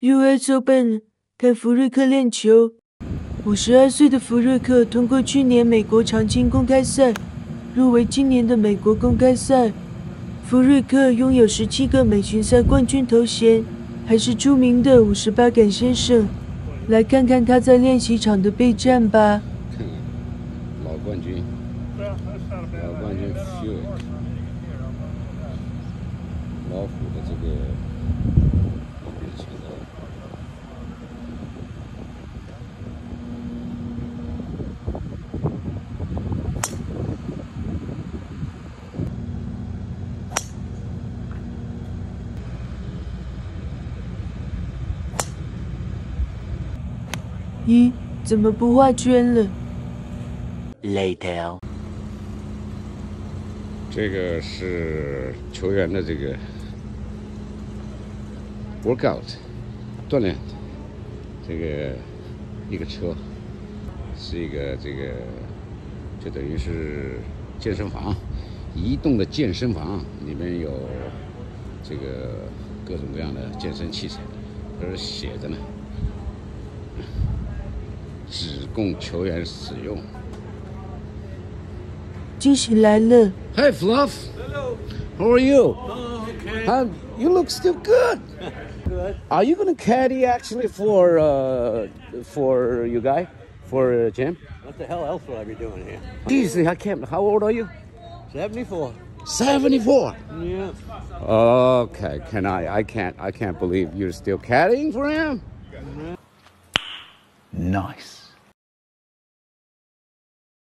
U.S. Open 看福瑞克练球。五十二岁的福瑞克通过去年美国长青公开赛入围今年的美国公开赛。福瑞克拥有十七个美巡赛冠军头衔，还是著名的五十八杆先生。来看看他在练习场的备战吧。看 看老冠军，老冠军 f 老虎的这个球的。咦，怎么不画圈了？Later. 这个是球员的这个 workout 锻炼，这个一个车是一个这个就等于是健身房，移动的健身房，里面有这个各种各样的健身器材，这是写着呢，只供球员使用。惊喜来了！ Hi, Fluff. Hello. How are you? Oh, okay. Huh? You look still good. Good. Are you gonna caddy actually for uh, for you guy for uh, Jim? What the hell else would I be doing here? Easy, I can't. How old are you? 74. Seventy-four. Yeah. Okay, can I? I can't. I can't believe you're still caddying for him. Nice.